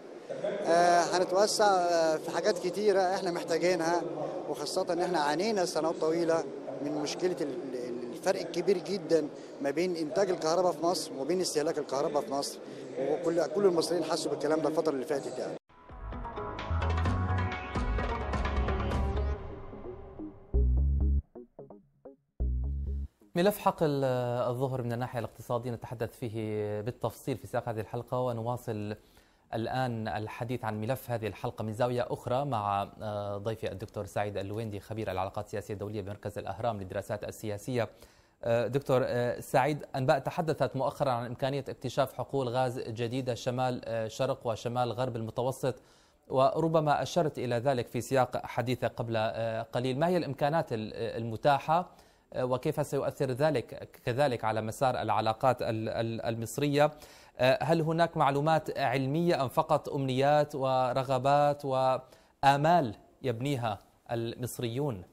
هنتوسع آه، في حاجات كتيرة إحنا محتاجينها وخاصة ان إحنا عانينا سنوات طويلة من مشكلة ال- ال- الفرق الكبير جدا ما بين إنتاج الكهرباء في مصر وبين استهلاك الكهرباء في مصر. وكل كل المصريين حسوا بالكلام ده الفترة اللي فاتت يعني. ملف حقل الظهر من الناحية الاقتصادية نتحدث فيه بالتفصيل في سياق هذه الحلقة ونواصل الآن الحديث عن ملف هذه الحلقة من زاوية أخرى مع آه، ضيفي الدكتور سعيد اللويندي خبير العلاقات السياسية الدولية بمركز الأهرام للدراسات السياسية. آه، دكتور آه، سعيد أنباء تحدثت مؤخرا عن إمكانية اكتشاف حقول غاز جديدة شمال شرق وشمال غرب المتوسط وربما أشرت إلى ذلك في سياق حديثك قبل قليل. ما هي الإمكانات ال- المتاحة وكيف سيؤثر ذلك كذلك على مسار العلاقات ال- ال- المصرية. آه، هل هناك معلومات علمية أم فقط أمنيات ورغبات وآمال يبنيها المصريون؟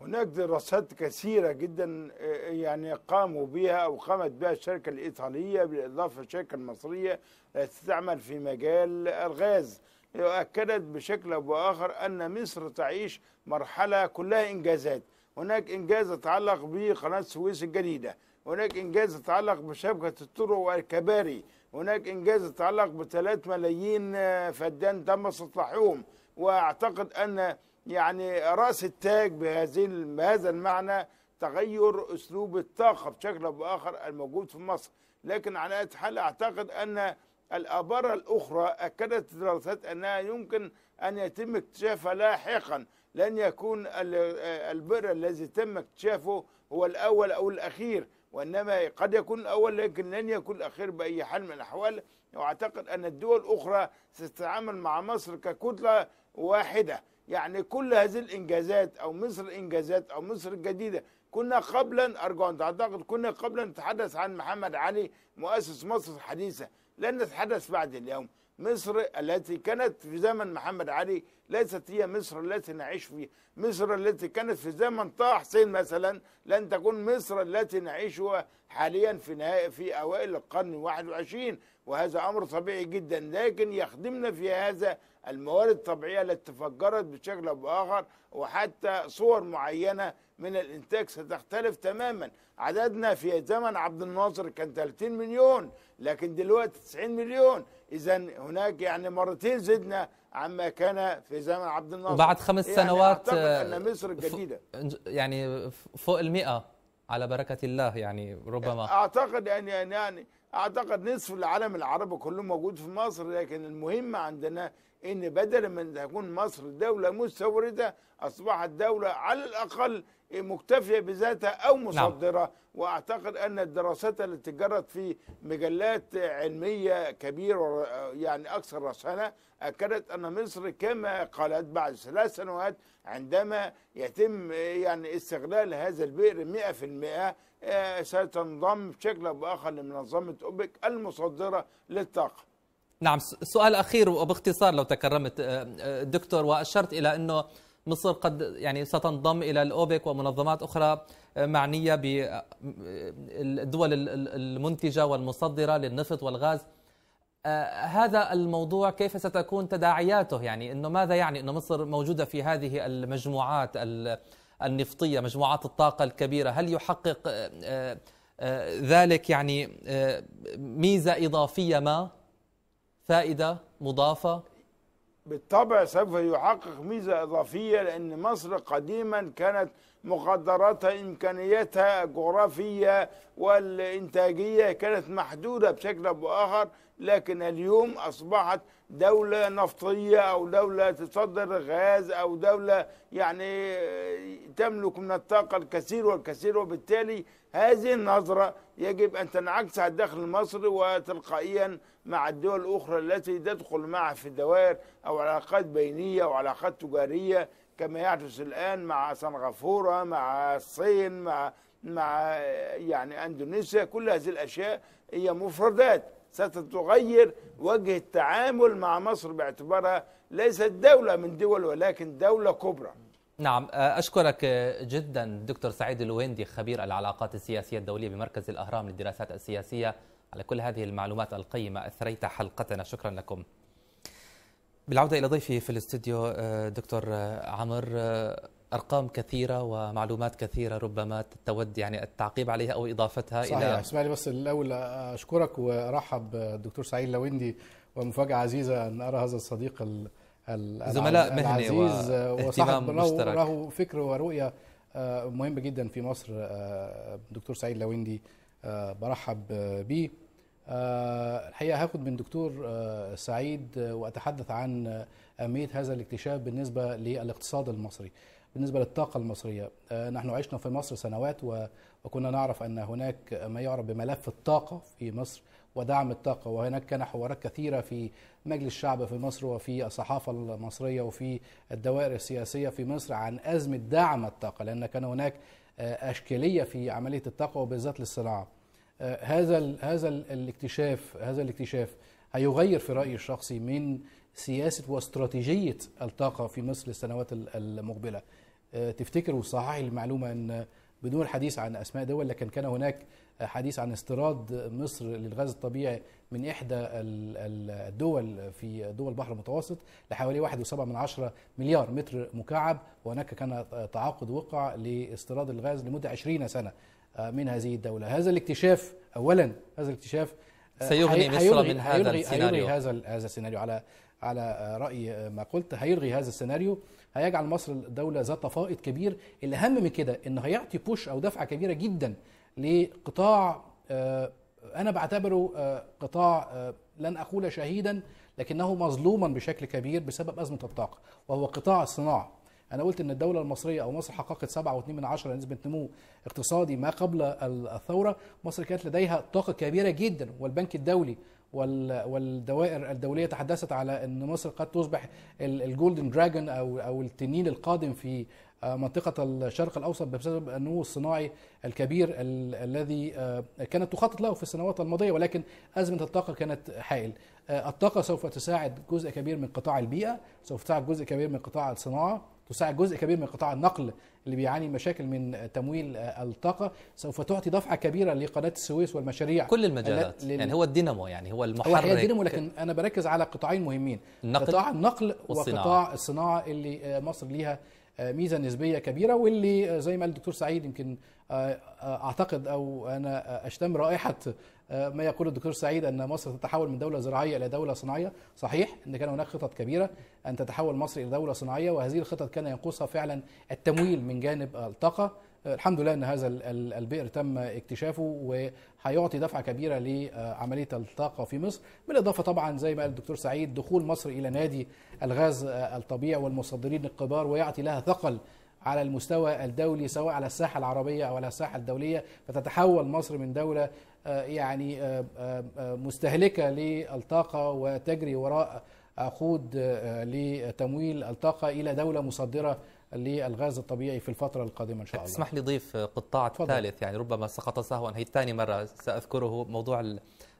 هناك دراسات كثيرة جدا آه، يعني قاموا بها أو قامت بها الشركة الإيطالية بالإضافة للشركة المصرية التي تعمل في مجال الغاز. أكدت بشكل أو بآخر أن مصر تعيش مرحلة كلها إنجازات. هناك إنجاز يتعلق بقناة السويس الجديدة. هناك إنجاز يتعلق بشبكة الطرق والكباري. هناك إنجاز يتعلق بثلاث ملايين فدان تم استصلاحهم وأعتقد أن يعني رأس التاج بهذه بهذا المعنى تغير أسلوب الطاقة بشكل أو بآخر الموجود في مصر. لكن على حال أعتقد أن الآبار الأخرى أكدت الدراسات أنها يمكن أن يتم اكتشافها لاحقا. لن يكون ال- البئر الذي تم اكتشافه هو الأول أو الأخير وإنما قد يكون الأول لكن لن يكون الأخير بأي حال من الأحوال. وأعتقد أن الدول الأخرى ستتعامل مع مصر ككتلة واحدة. يعني كل هذه الإنجازات أو مصر الإنجازات أو مصر الجديدة كنا قبلا أرجو أن تعتقد كنا قبلا نتحدث عن محمد علي مؤسس مصر الحديثة. لن نتحدث بعد اليوم. مصر التي كانت في زمن محمد علي ليست هي مصر التي نعيش فيها. مصر التي كانت في زمن طه حسين مثلا لن تكون مصر التي نعيشها حاليا في نهاية في أوائل القرن الواحد وعشرين وهذا أمر طبيعي جدا. لكن يخدمنا في هذا الموارد الطبيعية التي تفجرت بشكل أو بآخر وحتى صور معينة من الإنتاج ستختلف تماما. عددنا في زمن عبد الناصر كان 30 مليون لكن دلوقتي 90 مليون. إذا هناك يعني مرتين زدنا عما كان في زمن عبد الناصر. وبعد خمس يعني سنوات أعتقد آه، أن مصر الجديدة يعني فوق المئة على بركة الله يعني ربما. أعتقد أن يعني, يعني أعتقد نصف العالم العربي كله موجود في مصر لكن المهم عندنا إن بدلا من أن تكون مصر دولة مستوردة أصبحت دولة على الأقل مكتفية بذاتها أو مصدرة نعم. وأعتقد أن الدراسات التي جرت في مجلات علمية كبيرة يعني أكثر رصانه أكدت أن مصر كما قالت بعد ثلاث سنوات عندما يتم يعني استغلال هذا البئر 100% آه، ستنضم بشكل أو بآخر لمنظمة أوبك المصدرة للطاقة. نعم سؤال أخير وباختصار لو تكرمت آه، آه، دكتور وأشرت إلى أنه مصر قد يعني ستنضم إلى الأوبك ومنظمات أخرى آه، معنية بالدول ال- ال- المنتجة والمصدرة للنفط والغاز. آه، هذا الموضوع كيف ستكون تداعياته؟ يعني إنه ماذا يعني إنه مصر موجودة في هذه المجموعات ال- النفطية مجموعات الطاقة الكبيرة؟ هل يحقق آه، آه، آه، ذلك يعني آه، ميزة إضافية ما؟ فائدة؟ مضافة؟ بالطبع سوف يحقق ميزة إضافية لأن مصر قديما كانت مقدراتها إمكانياتها الجغرافية والإنتاجية كانت محدودة بشكل أو بآخر لكن اليوم أصبحت دولة نفطية أو دولة تصدر غاز أو دولة يعني تملك من الطاقة الكثير والكثير وبالتالي هذه النظرة يجب أن تنعكس على الداخل المصري وتلقائيا مع الدول الأخرى التي تدخل معها في الدوائر أو علاقات بينية أو علاقات تجارية كما يحدث الآن مع سنغافوره مع الصين مع مع يعني إندونيسيا. كل هذه الأشياء هي مفردات. ستتغير وجه التعامل مع مصر باعتبارها ليست دولة من دول ولكن دولة كبرى. نعم أشكرك جدا دكتور سعيد الويندي خبير العلاقات السياسية الدولية بمركز الأهرام للدراسات السياسية. على كل هذه المعلومات القيمة أثريت حلقتنا. شكرا لكم. بالعودة إلى ضيفي في الاستوديو دكتور عمر أرقام كثيرة ومعلومات كثيرة ربما تود يعني التعقيب عليها أو إضافتها صحيح. إلى اسمح لي بس الأول أشكرك وأرحب بالدكتور سعيد لويندي ومفاجأة عزيزة أن أرى هذا الصديق زملاء مهنه العزيز وصاحب له, له فكر ورؤية مهمة جدا في مصر دكتور سعيد لويندي برحب بيه. الحقيقة هاخد من دكتور سعيد وأتحدث عن أهمية هذا الاكتشاف بالنسبة للاقتصاد المصري بالنسبة للطاقة المصرية. نحن عشنا في مصر سنوات وكنا نعرف أن هناك ما يعرف بملف الطاقة في مصر ودعم الطاقة وهناك كان حوارات كثيرة في مجلس الشعب في مصر وفي الصحافة المصرية وفي الدوائر السياسية في مصر عن أزمة دعم الطاقة لأن كان هناك أشكالية في عملية الطاقة وبالذات للصناعة. هذا هذا الاكتشاف هذا الاكتشاف هيغير في رأيي الشخصي من سياسة واستراتيجية الطاقة في مصر للسنوات المقبلة. تفتكروا صحيح المعلومة أن بدون الحديث عن أسماء دول لكن كان هناك حديث عن استيراد مصر للغاز الطبيعي من إحدى الدول في دول البحر المتوسط لحوالي 1.7 من عشرة مليار متر مكعب وهناك كان تعاقد وقع لاستيراد الغاز لمدة 20 سنة. من هذه الدولة. هذا الاكتشاف اولا هذا الاكتشاف سيغني مصر من هذا هيلغي السيناريو. هيلغي هذا هذا السيناريو. على على رأي ما قلت هيلغي هذا السيناريو. هيجعل مصر دولة ذات فائض كبير. الأهم من كده إنه هيعطي بوش أو دفعة كبيرة جدا لقطاع أنا بعتبره قطاع لن أقول شهيدا لكنه مظلوما بشكل كبير بسبب أزمة الطاقة وهو قطاع الصناعة. أنا قلت إن الدولة المصرية أو مصر حققت 7.2 من عشرة نسبة نمو اقتصادي ما قبل الثورة. مصر كانت لديها طاقة كبيرة جدا والبنك الدولي والدوائر الدولية تحدثت على إن مصر قد تصبح ال golden dragon أو أو التنين القادم في منطقة الشرق الأوسط بسبب النمو الصناعي الكبير الذي كانت تخطط له في السنوات الماضية ولكن أزمة الطاقة كانت حائل. الطاقة سوف تساعد جزء كبير من قطاع البيئة سوف تساعد جزء كبير من قطاع الصناعة. تساعد جزء كبير من قطاع النقل اللي بيعاني مشاكل من تمويل الطاقة سوف تعطي دفعة كبيرة لقناة السويس والمشاريع. كل المجالات. لل... يعني هو الدينامو يعني هو المحرك. هو الدينامو لكن أنا بركز على قطاعين مهمين. النقل قطاع النقل والصناعة. وقطاع الصناعة اللي مصر ليها ميزة نسبية كبيرة واللي زي ما قال الدكتور سعيد يمكن أعتقد أو أنا أشتم رائحة ما يقول الدكتور سعيد أن مصر تتحول من دولة زراعية إلى دولة صناعية. صحيح إن كان هناك خطط كبيرة أن تتحول مصر إلى دولة صناعية وهذه الخطط كان ينقصها فعلا التمويل من جانب الطاقة. الحمد لله إن هذا البئر تم اكتشافه وهيعطي دفعة كبيرة لعملية الطاقة في مصر. بالإضافة طبعا زي ما قال الدكتور سعيد دخول مصر إلى نادي الغاز الطبيعي والمصدرين الكبار ويعطي لها ثقل على المستوى الدولي سواء على الساحة العربية أو على الساحة الدولية. فتتحول مصر من دولة يعني مستهلكة للطاقة وتجري وراء عقود لتمويل الطاقة إلى دولة مصدرة للغاز الطبيعي في الفترة القادمة إن شاء الله. تسمح لي ضيف قطاع. ثالث يعني ربما سقط سهوا. هي ثاني مرة سأذكره موضوع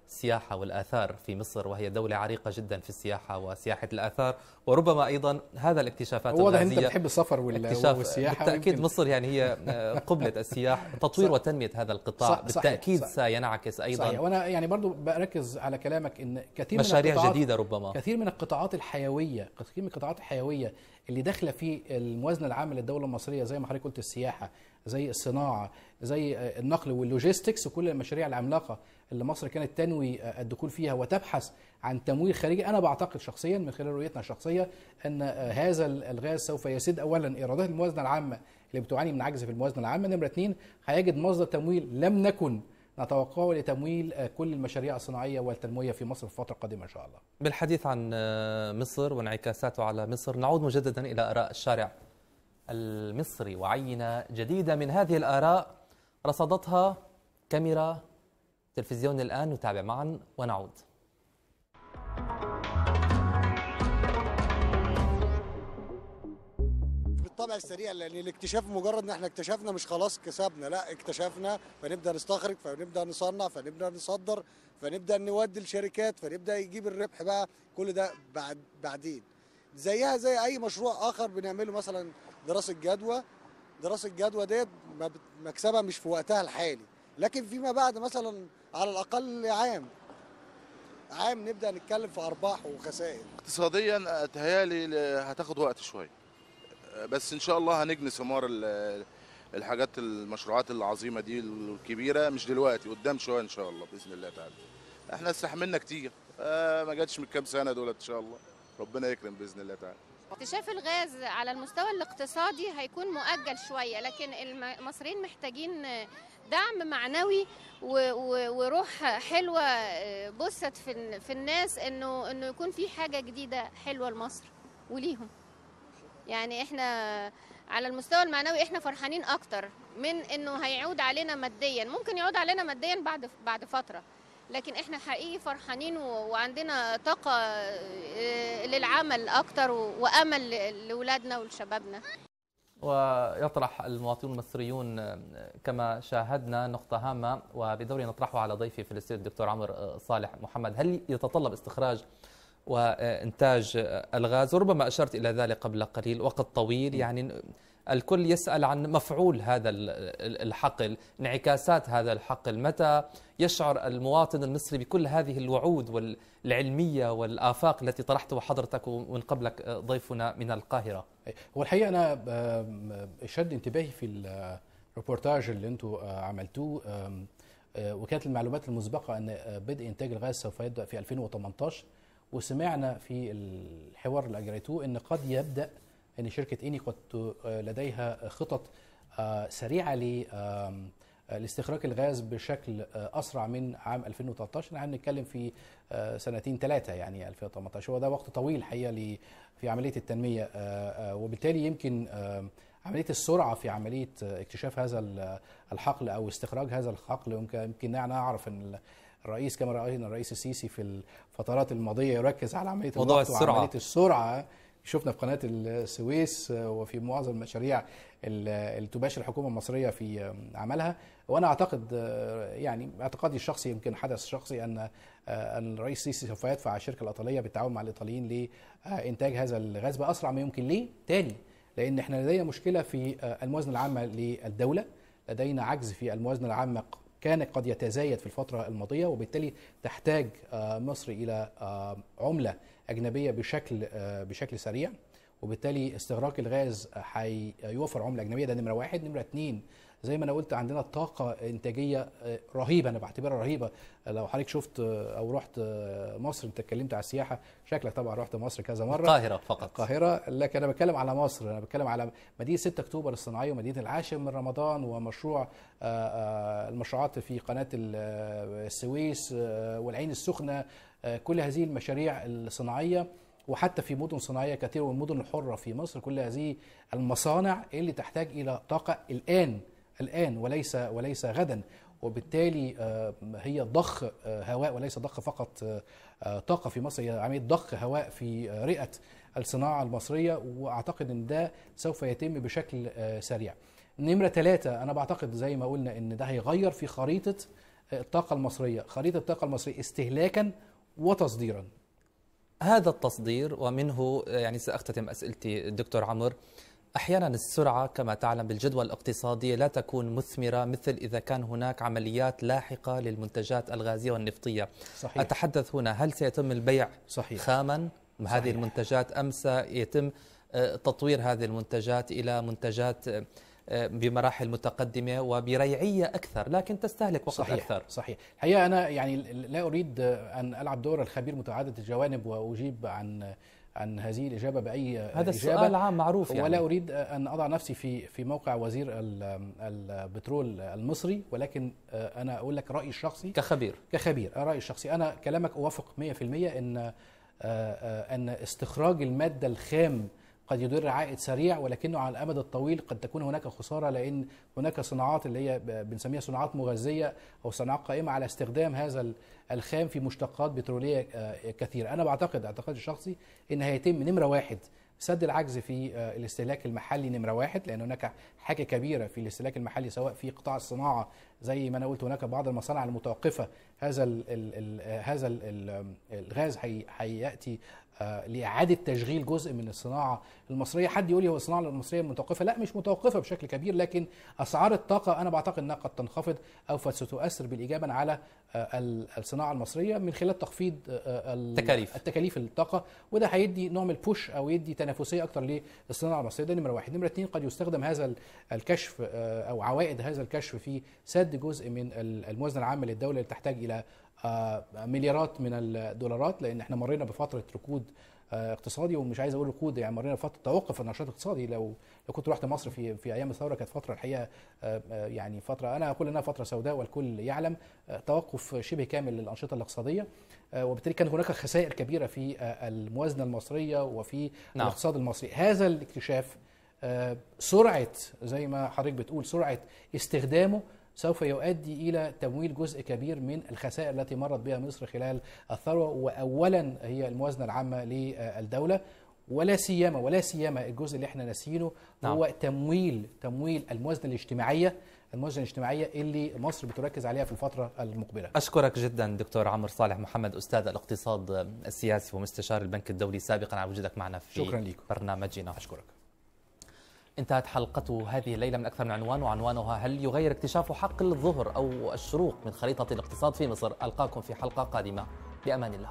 السياحة والآثار في مصر وهي دولة عريقة جدا في السياحة وسياحة الآثار وربما أيضا هذا الاكتشافات واضح أنت بتحب السفر والسياحة بالتأكيد مصر يعني هي قبلة السياح تطوير صح. وتنمية هذا القطاع. صح- بالتأكيد صحيح. سينعكس أيضا. صحيح. وأنا يعني برضو بركز على كلامك إن كثير من مشاريع القطاعات جديدة ربما. كثير من القطاعات الحيوية كثير من القطاعات الحيوية اللي داخلة في الموازنة العامة للدولة المصرية زي ما حضرتك قلت السياحة زي الصناعة زي النقل واللوجيستكس وكل المشاريع العملاقة اللي مصر كانت تنوي الدخول فيها وتبحث عن تمويل خارجي. أنا بعتقد شخصيا من خلال رؤيتنا الشخصية أن هذا الغاز سوف يسد اولا إيرادات الموازنة العامة اللي بتعاني من عجز في الموازنة العامة. نمرة اثنين هيجد مصدر تمويل لم نكن نتوقعه لتمويل كل المشاريع الصناعية والتنموية في مصر في الفترة القادمة إن شاء الله. بالحديث عن مصر وانعكاساته على مصر نعود مجددا إلى آراء الشارع المصري وعينة جديدة من هذه الآراء رصدتها كاميرا تلفزيون الآن نتابع معا ونعود. بالطبع السريع لأن الاكتشاف مجرد إن إحنا اكتشفنا مش خلاص كسبنا لا اكتشفنا فنبدأ نستخرج فنبدأ نصنع فنبدأ نصدر فنبدأ نودي الشركات فنبدأ يجيب الربح بقى. كل ده بعد بعدين. زيها زي أي مشروع آخر بنعمله مثلا دراسة جدوى. دراسة جدوى ديت مكسبها مش في وقتها الحالي لكن فيما بعد مثلا على الأقل عام. عام نبدأ نتكلم في أرباح وخسائر. اقتصاديا تهيألي ل- هتاخد وقت شوية. بس إن شاء الله هنجني ثمار ال- الحاجات المشروعات العظيمة دي الكبيرة مش دلوقتي قدام شوية إن شاء الله بإذن الله تعالى. إحنا استحملنا كتير. آه ما جاتش من كام سنة دولت إن شاء الله. ربنا يكرم بإذن الله تعالى. اكتشاف الغاز على المستوى الاقتصادي هيكون مؤجل شوية لكن المصريين محتاجين دعم معنوي وروح بثت في ال- في الناس انه إنه يكون في حاجة جديدة حلوة لمصر وليهم. يعني إحنا على المستوى المعنوي إحنا فرحانين أكتر من إنه هيعود علينا ماديا. ممكن يعود علينا ماديا بعد بعد فترة لكن إحنا حقيقي فرحانين وعندنا طاقة آه، للعمل أكتر وأمل لأولادنا ولشبابنا. ويطرح المواطنون المصريون آه، كما شاهدنا نقطة هامة وبدوري نطرحها على ضيفي في الاستوديو الدكتور عمرو آه، صالح محمد. هل يتطلب استخراج وإنتاج آه، الغاز وربما أشرت إلى ذلك قبل قليل وقت طويل. يعني الكل يسأل عن مفعول هذا ال- ال- الحقل انعكاسات هذا الحقل. متى يشعر المواطن المصري بكل هذه الوعود والعلمية والآفاق التي طرحتها حضرتك ومن قبلك آه، ضيفنا من القاهرة؟ هو الحقيقة أنا آم، شد انتباهي في الريبورتاج اللي أنتوا عملتوه آم، آه، وكانت المعلومات المسبقة أن آه، بدء إنتاج الغاز سوف يبدأ في 2018 وسمعنا في الحوار اللي أجريتوه إن قد يبدأ إن شركة اني قد آه، لديها خطط آه، سريعة لاستخراج الغاز بشكل آه، أسرع من عام 2013 نحن بنتكلم في سنتين ثلاثة يعني 2018 هو ده وقت طويل الحقيقة في عملية التنمية وبالتالي يمكن عملية السرعة في عملية اكتشاف هذا ال- الحقل أو استخراج هذا الحقل. يمكن يمكن نعرف إن الرئيس كما راينا الرئيس السيسي في الفترات الماضية يركز على عملية موضوع السرعة. وعملية السرعة شفنا في قناة السويس وفي معظم المشاريع ال- اللي تباشر الحكومة المصرية في عملها وأنا أعتقد يعني اعتقادي الشخصي يمكن حدث شخصي أن أن الرئيس السيسي سوف يدفع على الشركة الإيطالية بالتعاون مع الإيطاليين لإنتاج هذا الغاز بأسرع ما يمكن ليه؟ تاني لأن إحنا لدينا مشكلة في الموازنة العامة للدولة لدينا عجز في الموازنة العامة كان قد يتزايد في الفترة الماضية وبالتالي تحتاج آه، مصر إلى آه، عملة أجنبية بشكل آه، بشكل سريع. وبالتالي استغراق الغاز هيوفر عملة أجنبية ده نمرة واحد. نمرة اتنين زي ما أنا قلت عندنا طاقة إنتاجية آه، رهيبة أنا بعتبرها رهيبة. لو حضرتك شفت آه، أو رحت آه، مصر أنت اتكلمت على السياحة شكلك طبعا رحت مصر كذا مرة. القاهرة فقط. القاهرة لكن أنا بتكلم على مصر أنا بتكلم على مدينة 6 أكتوبر الصناعية ومدينة العاشر من رمضان ومشروع آه، آه، المشروعات في آه، السويس آه، والعين السخنة آه، كل هذه المشاريع الصناعية. وحتى في مدن صناعية كثيرة والمدن الحرة في مصر كل هذه المصانع اللي تحتاج إلى طاقة الآن. الآن وليس وليس غدا. وبالتالي آه، هي ضخ آه، هواء وليس ضخ فقط آه، طاقة في مصر هي عملية ضخ هواء في رئة الصناعة المصرية. وأعتقد أن ده سوف يتم بشكل سريع. نمرة ثلاثة أنا بعتقد زي ما قلنا أن ده هيغير في خريطة الطاقة المصرية. خريطة الطاقة المصرية استهلاكا وتصديرا. هذا التصدير ومنه يعني سأختتم أسئلتي دكتور عمر أحيانا السرعة كما تعلم بالجدوى الاقتصادية لا تكون مثمرة مثل إذا كان هناك عمليات لاحقة للمنتجات الغازية والنفطية صحيح. أتحدث هنا هل سيتم البيع صحيح. خاما هذه صحيح. المنتجات أم سيتم آه، تطوير هذه المنتجات إلى منتجات آه، بمراحل متقدمة وبريعية أكثر لكن تستهلك وقت صحيح أكثر صحيح الحقيقة أنا يعني لا أريد أن ألعب دور الخبير متعدد الجوانب وأجيب عن عن هذه الإجابة بأي هذا إجابة. السؤال عام معروف ولا يعني. أريد أن أضع نفسي في في موقع وزير ال- البترول المصري ولكن أنا أقول لك رأيي الشخصي كخبير. كخبير. رأيي الشخصي. أنا كلامك أوافق 100% إن أن استخراج المادة الخام قد يدر عائد سريع ولكنه على الأمد الطويل قد تكون هناك خسارة لأن هناك صناعات اللي هي بنسميها صناعات مغذية أو صناعات قائمة على استخدام هذا الخام في مشتقات بترولية كثيرة. أنا بعتقد اعتقادي الشخصي إن هيتم نمرة واحد سد العجز في الاستهلاك المحلي نمرة واحد لأن هناك حاجة كبيرة في الاستهلاك المحلي سواء في قطاع الصناعة زي ما أنا قلت هناك بعض المصانع المتوقفة. هذا ال ال ال هذا ال ال الغاز هيأتي آه، لإعادة تشغيل جزء من الصناعة المصرية. حد يقول لي هو الصناعة المصرية متوقفة؟ لا مش متوقفة بشكل كبير لكن أسعار الطاقة أنا بعتقد إنها قد تنخفض أو ستؤثر بالايجابا على آه، ال- الصناعة المصرية من خلال تخفيض آه، ال- تكاليف. التكاليف الطاقة. وده هيدي نوع من البوش أو يدي تنافسية أكتر للصناعة المصرية. ده نمرة واحد. نمرة اثنين قد يستخدم هذا ال- الكشف آه، أو عوائد هذا الكشف في سد جزء من ال- الموازنة العامة للدولة اللي تحتاج إلى آه، مليارات من الدولارات لأن إحنا مرينا بفترة ركود آه، اقتصادي ومش عايز أقول ركود يعني مرينا بفترة توقف النشاط الاقتصادي لو لو كنت رحت مصر في في أيام الثورة كانت فترة الحقيقة آه، آه، يعني فترة أنا أقول إنها فترة سوداء والكل يعلم آه، توقف شبه كامل للأنشطة الاقتصادية آه، وبالتالي كان هناك خسائر كبيرة في آه، الموازنة المصرية وفي نعم. الاقتصاد المصري هذا الاكتشاف آه، سرعة زي ما حضرتك بتقول سرعة استخدامه سوف يؤدي إلى تمويل جزء كبير من الخسائر التي مرت بها مصر خلال الثروة واولا هي الموازنة العامة للدولة ولا سيما ولا سيما الجزء اللي إحنا ناسيينه نعم. هو تمويل تمويل الموازنة الاجتماعية الموازنة الاجتماعية اللي مصر بتركز عليها في الفترة المقبلة أشكرك جدا دكتور عمرو صالح محمد أستاذ الاقتصاد السياسي ومستشار البنك الدولي سابقا على وجودك معنا في شكراً لكم. برنامجنا أشكرك انتهت حلقة هذه الليلة من أكثر من عنوان وعنوانها هل يغير اكتشاف حق الظهر أو الشروق من خريطة الاقتصاد في مصر؟ ألقاكم في حلقة قادمة. بأمان الله.